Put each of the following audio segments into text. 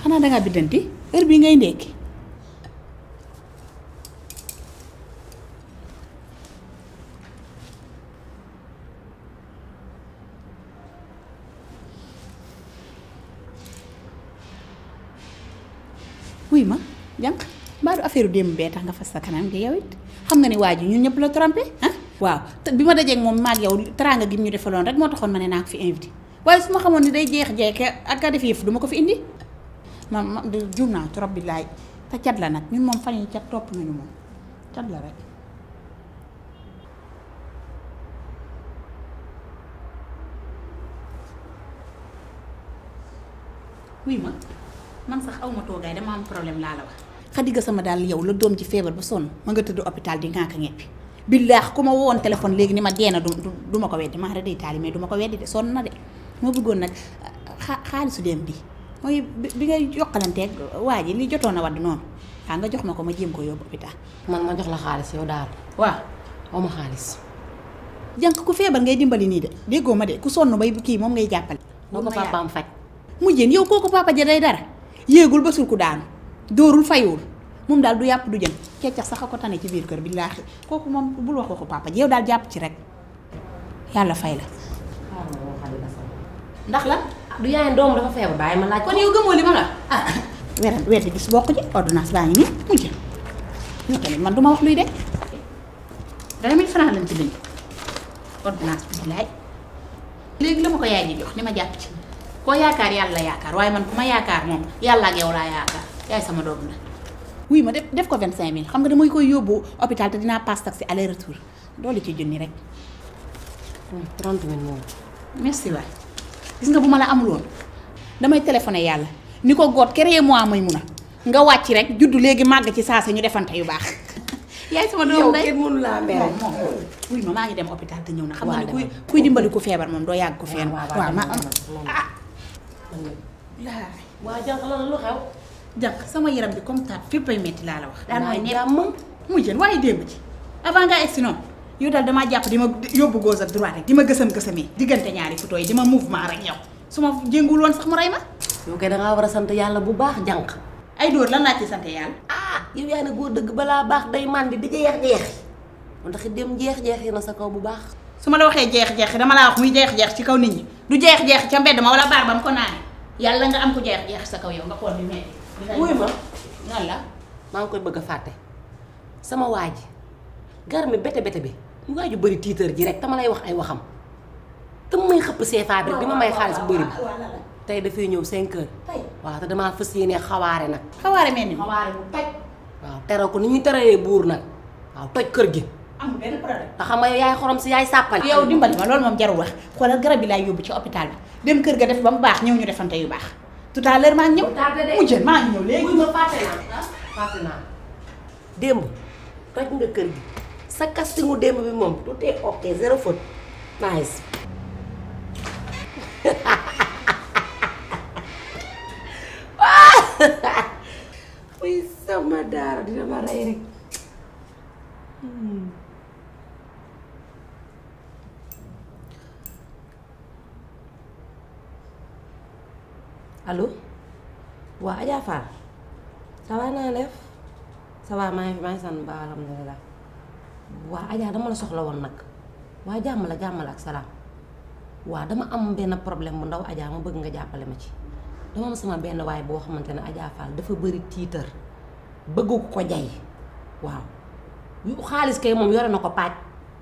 xanaa dangaa biddanti heure bi ngay ndekki wuy ma jànq mbaa du affaire démb bee tax nga fas sa kanam gi yow it xam nga ne waa ji ñun ñëpp la trompé ah waaw te bi ma dajeeg moom maag yow teraanga gi mu ñu defaloon rek moo taxoon ma ne naa ko fi invité waaye su ma xamoon ne day jeex jeex ak a def yëf du ma ko fi indi ma ma du juum naa trop bi laay te cat la nag ñun moom fan yi cat topp nañu moom cat la rek wuy ma man sax aw ma toogaay dama am problème laa la wax. xadiga sama daal yow la doom ji feebar ba sonn ma nga tëdd hôpital di ngaaka ñeppi billaax ku ma woon téléphone léegi ni ma deena du du- du ma ko weddi maa day taali mais du ma ko weddi de sonn na de moo bëggoon nag xa- xaalisu dem bi mooy bi bi ngay yokkalanteeg waa ji li jotoon a wadd noonu waaw nga jox ma ko ma jéem ko yóbbu hôpital man ma jox la xaalis yow daal waaw oo ma xaalis jànq ku feebar ngay dimbali nii de déggoo ma de ku sonn bay kii moom ngay jàppale moo ko papaam faj mu jën yow kooku papa ja day dara yéegul ba sul ku daanu dóorul fayul moom daal du yàpp du jën keccax sax a ko tane ci biir kër billaahi kooku moom bul wax waxu papa ji yow daal jàpp ci rek yàlla fay la. ndax la du yaay doom dafa feebar bàyyi ma laaj kon yow gëmoo li ma la ah. weer weer di gis bokk ji ordonnance baa ngi nii mu jël ñu tamit man du ma wax luy de. dana mille francs lañ ci bind ordonnance bi laaj léegi la ma ko yaay ji jox ni ma jàpp ci koo yaakaar yàlla yaakaar waaye man ku ma yaakaar moom yàlla ak yow laa yaakaar yaay sama doom la. wuy ma def def ko vingt cinq mille xam nga damay koy yóbbu hôpital te dinaa paas taxi aller retour. doole ci junni rek. kon 30 000 moom. merci waay gis nga bu ma la amul woon damay téléphoné yàlla ni ko góor créé moi may mun a nga wàcc rek juddu léegi màgg ci saa si ñu defante yu baax. yaay sama doom day kenn mënu laa mere. moom wuy ma maa ngi dem hôpital te ñëw na. xam nga ni kuy kuy dimbali ku feebar moom doo yàgg ko fenn. waaw ma ah. waa jànq lan lu xew. jànq sama yaram bi comme taat fépp ay metti laa la wax. daan mooy jàmm mu jën waaye démb ci avant nga egsi noonu yow daal damaa jàpp di ma yóbbu gauche ak droite rek di ma gësam gësamee diggante ñaari photo yi di ma mouvement rek yow su ma jéngul woon sax mu rey ma. yow kay da ngaa war a sant yàlla bu baax jànq. ay dóor lan laa ci sant yàlla. ah yow yaa ne góor dëgg balaa baax day màndi di jeex jeex moo tax dem jeex jeex yi na sa kaw bu baax. su ma la waxee jeex jeex dama laa wax muy jeex jeex ci kaw nit ñi du jeex jeex ca mbedd ma wala baar ba mu ko naanee yàlla nga am ko jeex jeex sa kaw yow nga xool bi mel wuy ma nan la maa ngi koy bëgg a fàtte sama waa ji gar mi bete bete bi mu waa ju bëri tiitër ji rek tama lay wax ay waxam te mu may xëpp seefaa bi rek di ma may xaalis bu bëri bi tey dafay ñëw 5 heures waaw te damaa fas yéene xawaare nag xawaare mel ni xawaare bu taj waaw teral ko ni ñuy teralee buur nag waaw toj kër gi am benn problème te xam nga yaay xorom si yaay sàppal yow dimbali ma loolu moom jarul wax xoolal garab yi laay yóbbu ci hôpital bi dem kër ga def ba mu baax ñëw ñu defante yu baax tout à l'heure maa ngi ñëw mu jël maa ngi ñëw léegi ma fàtte naa fàtte naa démb toj nga kër gi sa castingu démb bi moom tout est ok zéro faute nice oui sama daara dina ma rey rek. allo waa Adja Fall ça va naa def ça va maa ngi fi maa ngi sant bu baax alhamdulilah waa Adja dama la soxla woon nag waa jàmm la jàmm la ak salaam waa dama am benn problème bu ndaw Adja ma bëgg nga jàppale ma ci dama am sama benn waay boo xamante ne Adja Fall dafa bëri tiitar bëgg ku ko jay waaw yu xaalis kay moom yore na ko paaj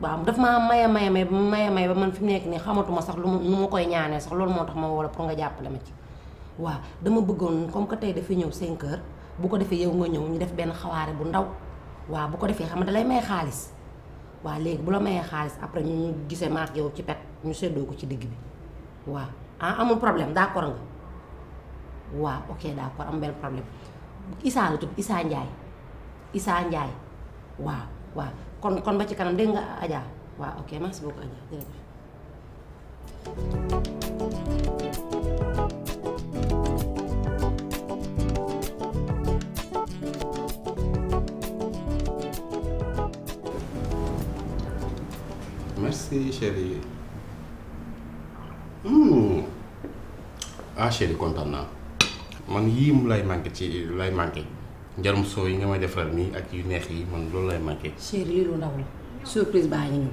waaw daf maa maya maya may maya may ba man fi mu nekk nii xamatuma sax lu ma nu ma koy ñaanee sax loolu moo tax ma woo la pour nga jàppale ma ci waaw dama bëggoon comme que tey dafa ñëw 5 heures bu ko defee yow nga ñëw ñu def benn xawaare bu ndaw waaw bu ko defee xam nga dalay may xaalis waaw léegi bu la mayee xaalis après ñu ñu gisee ma ak yow ci pet ñu séddoo ko ci digg bi waaw ah amul problème d'accord nga waaw ok d'accord am benn problème Issa la tudd Issa Ndiaye Issa Ndiaye waaw waaw kon kon ba ci kanam dégg nga Adja waaw ok merci beaucoup Adja jërëjëf Merci, chérie. Hmm. ah chérie kontaan naa man yii mu lay manqué ci lay manqué njarum soo yi nga may defaral nii ak yu neex yi man loolu lay manqué. chéri lii lu ndaw la surprise baa ngi ñëw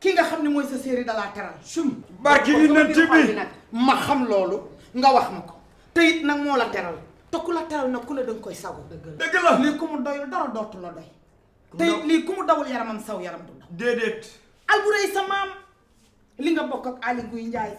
ki nga xam ne mooy sa séeri dalaa teral sum barki yi nañ ci bi ma xam loolu nga wax ma ko te it nag moo la teral te ku la teral nag ku ne danga koy sago dëgg la lii ku mu doyul dara dootu la doy te it lii ku mu dawul yaramam saw yaram du daw déedéet alburey sa maam li nga bokk ak Aly Ngouille Ndiaye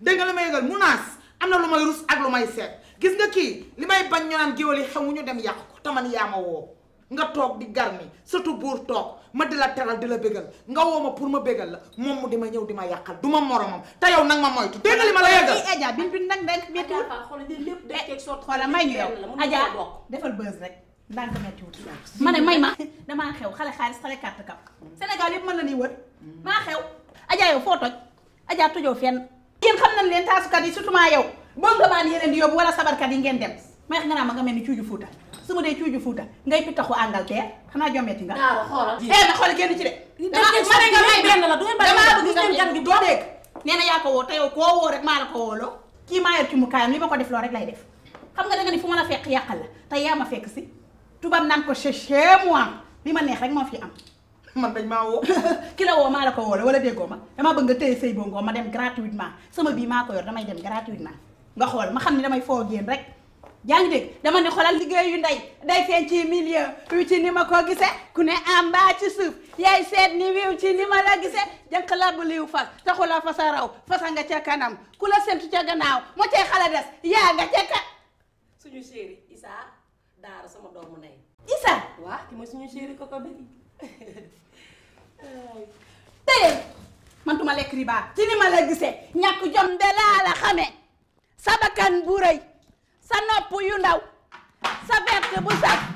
dégg nga li may yëgal munaas am na lu may rus ak lu may seet gis nga kii li may bañ ñu naan géwél yi xamuñu dem yàq ko te man yaa ma woo nga toog di garmi surtout buur toog ma di la teral di la bégal nga woo ma pour ma bégal la moom mu di ma ñëw di ma yàqal du ma moromam te yow nag ma moytu dégg nga li ma la yëgal Adja bin bin nag nag métti xoola may ñu yow Adja defal bës rek ndànk métti wut ma ne may ma damaa xew xale xaalis xale carte kap Sénégal yëpp mën na ni wër maa xew Adja yow foo toj Adja tojoo fenn yéen xam nañ leen taasukat yi surtout maa yow boo nga baan yeneen di yóbbu wala sabarkat yi ngeen dem may nga naa ma nga mel ni cuuju fuuta su ma dee cuuju fuuta ngay pittaxu Angleterre xanaa jommeeti nga daaw xoolal eh na xool génn ci de dama ma ne nga may benn la du ngeen bari damaa bëgg ngeen gan gi doo dégg nee na yaa ko woo te yow koo woo rek maa la ko wooloo kii maa yor ci mu kaayam li ma ko def loo rek lay def xam nga da nga ni fu ma la fekk yàqal la te yaa ma fekk si tubaab naan ko chez moi li ma neex rek moo fi am man dañ maa woo. ki la woo maa la ko woo wala déggoo ma damaa bëgg nga téye sëy bongo ma dem gratuitement sama bii maa ko yor damay dem gratuitement nga xool ma xam ne damay foo génn rek. yaa ngi dégg dama ne xoolal liggéeyu ndey day feeñ ci milieu wi ci ni ma ko gisee ku ne en bas ci suuf yaay seet ni wiiw ci ni ma la gisee jànq la bu liw fas taxu la fasa raw fasa nga ca kanam ku la sentu ca gannaaw moo cay xala des yaa nga ca suñu chéri Issa Daara sama doomu nay Issa waaw ki mooy suñu chéri koko bi tey man duma lekk riba ci ni ma la gisee ñàkk jom de laa la xamee sa bakkan bu rëy sa nopp yu ndaw sa verte bu saf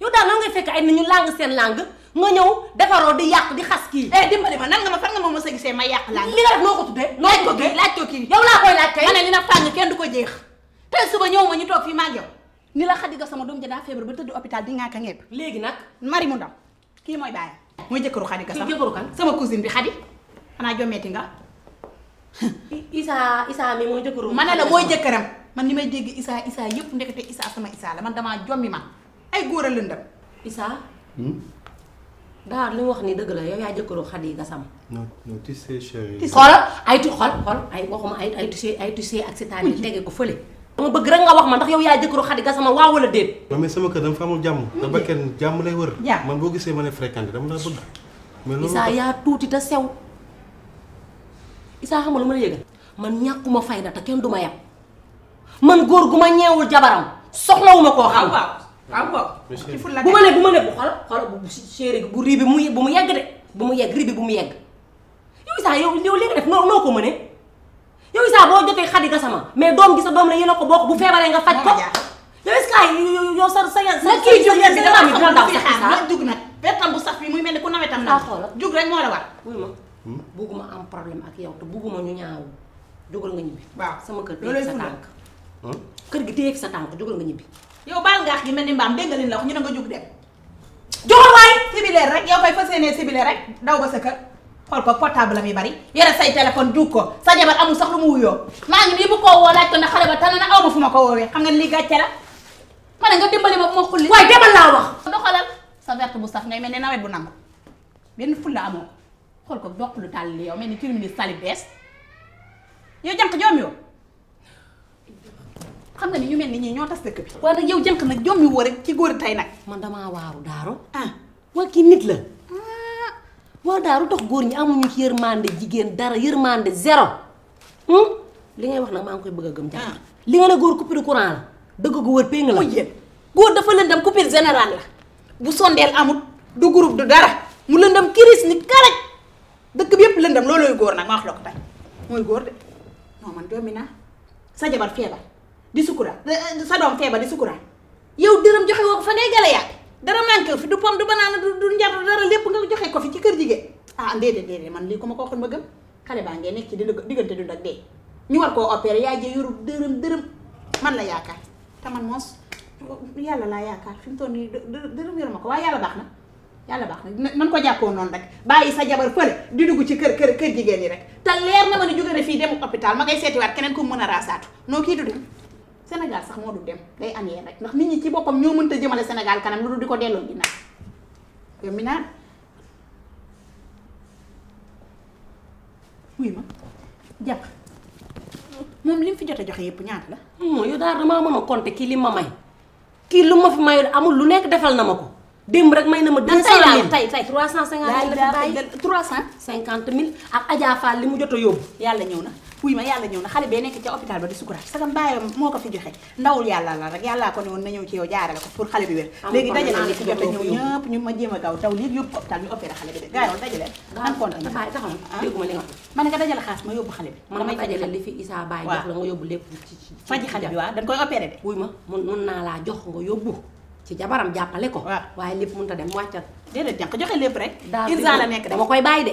yow daal nan ngay fekk ay nit ñu làng seen làng nga ñëw defaroo di yàq di xas kii. eh dimbali ma nan nga ma fan nga ma mos a gisee ma yàq làng. li nga def noo ko tuddee. noo ko tuddee laaj ko kii yow laa koy laaj kay. ma ne li na fàng kenn du ko jeex. tey suba ñëw ma ñu toog fii ma ak yow ni la xadiga sama doom ja daa feebar ba tëdd hôpital di ngaa ka ngeeb. léegi nag mari mu ndaw kii mooy bàyyi mooy jëkkëru xadi ka sax jëkkëru kan sama cousine bi xadi xanaa jommeeti nga isa isa mi mooy jëkkëru ma ne la mooy jëkkëram man ni may dégg isa isa yëpp ndekete isa sama isa la man damaa jommi man ay góor a lëndam isa hmm? daal li mu wax ni dëgg la yow yaa jëkkëru xadi gasam non non tu sais chérie. xoolal ay tu xool xool ay waxuma ay ay tu sais ay tu sais ak c'est-à-dire tege ko fële. dama bëgg rek nga wax ma ndax yow yaa jëkkëru Xadi Gassama waaw wala déet. non mais sama kër dama fa amul jàmm. da ba kenn jàmm lay wër. jàmm man boo gisee ma ne fréquenté dama laa bëgg. mais loolu Isaa yaa tuuti te sew Isaa xam nga lu ma la yëgal man ñàkkuma fayda te kenn du ma yab man góor gu ma ñeewul jabaram soxlawuma koo xam. waaw waaw waaw. ci ful la bu ma ne bu ma ne bu xool xool bu chéri bu rii bi mu bu mu yegg de bu mu yegg rii bi bu mu yegg yow Issa yow yow li nga def noo noo ko mënee yow Issa boo jotee Xadi Gassama mais doom gi sa doom la yéen a ko bokk bu feebaree nga faj ko yow est-ce que ay yow sa sa sa na kii jóg nag dama am dina daw sax Issa na jug nag bertam bu sax bi muy mel ni ku nawetam Ah, nag xoolal. jug rek moo la war wuy ma bugguma am problème ak yow te bugguma ñu ñaaw jógal nga ñibbi. waaw sama kër téye sa tànk. kër gi téye sa tànk jógal nga ñibbi. yow baal ngaax gi mel ni mbaam dégg nga leen la wax ñu ne nga jóg dem. jógal waay sibile rek yow koy fas yéenee sibile rek daw ba sa kër xool ko portable la muy bari yore say téléphone duug ko sa jabar amul sax lu mu wuyoo maa ngi nii bu ko woo laaj ko ne xale ba tànn na aw ma fu ma ko woowee xam nga lii gàcce la ma ne nga dimbali ma bu ma xulli. waaye demal laa wax. doxalal sa verte bu saf ngay mel ne nawet bu nangu benn fulla amoo xool ko doq lu tàll yow mel ni ci ministre sali bees yow jànq joom yow xam nga ni ñu mel ni ñii ñoo tas dëkk bi. waaw nag yow jànq nag joom woo rek ci góor tey nag. man damaa waaru daaro ah waa kii nit la. Ah. waa daaru tax góor ñi amuñu ci yërmande jigéen dara yërmande zéro. Hmm? li ngay wax nag maa ngi koy bëgg a gëm jàmm. Ah. li nga ne góor coupure courant la dëgg gu wër péng la. muy yéen góor dafa lëndam coupure général la bu sondeel amut du groupe du dara mu lëndam kiris ni karaj dëkk bi yëpp lëndam loolooy góor nag ma wax la ko tey mooy góor de non man doomi naa sa jabar feebar di sukuraat eh, eh, sa doom feebar di sukuraat yow dërëm joxe woo ko fa ngay gale yàq dara manqué fi du pom du banaana du njar dara lépp nga joxe ko fi ci kër jigéen ah déedéet déedéet man lii ko ma ko waxoon ma gëm. xale baa ngee nekk ci dina diggante dund ak dee ñu war koo opéré yaay jee yoru dërëm dërëm man la yaakaar te man moos yàlla laa yaakaar fi mu toll nii dërëm yoru ma ko waaye yàlla baax na yàlla baax na man ko jàppoo noonu rek bàyyi sa jabar fële di dugg ci kër kër kër jigéen yi rek te leer na ma ne jóge na fii dem hôpital ma ngay seetiwaat keneen ku mën a raasaatu noo kii du dem Sénégal sax moo du dem day am yéen rek ndax nit ñi ci boppam ñoo mënta jëmale Sénégal kanam lu dul di ko delloo ginnaaw yow mi naan wuy ma jàpp moom li mu fi jot a joxe yëpp ñaata la. moo yow daal damaa mën a compter kii li ma may kii lu ma fi mayul amul lu nekk defal na ma ko démb rek may na ma. deux cent mille tey tey trois cent cinquante mille la fi bàyyi trois cent cinquante mille ak Adja Fall li mu jot a yóbbu. yàlla ñëw na wuy ma yàlla ñëw na xale bee nekk ca hôpital ba di sukuraat sagam bàyyam moo ko fi joxe ndawul yàlla la rek yàllaa ko ne woon na ñëw ci yow jaarale ko pour xale bi wér léegi dajale ñi fi jot a ñëw ñëpp ñu ma jéem a gaaw taw léegi yóbbu ko hôpital ñu opéré xale bi de gaawal dajale man compte nga bàyyi taxaw ah? dégguma li nga wax ma ne nga dajale xaas ma yóbbu xale bi man damay dajale li fi Issa Baye jox la nga yóbbu lépp ci faji xale bi waaw dañ koy opéré de wuy ma mun mun naa laa jox nga yóbbu ci jabaram jàppale ko waaye lépp mënut a dem wàccal déedéet jànq joxe lépp rek urgent la nekk dama koy bàyyi de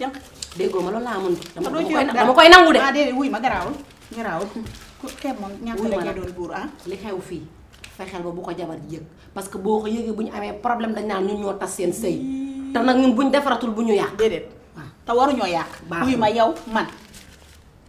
jànq déggoo ma loolu laa mën dama doo ci koy yokk dama koy nangu de ah déedéet wuy ma garaawul garaawul ku xeeb moom ñàkk Wuy ma la nag. doon buur ah li xew fii fexeel ba bu ko jabar ji yëg parce que boo ko yëgee bu ñu amee problème dañ naan ñun ñoo tas seen sëy te nag ñun buñ defaratul bu ñu yàq déedéet waaw te waruñoo yàq Baax wuy na. ma yow man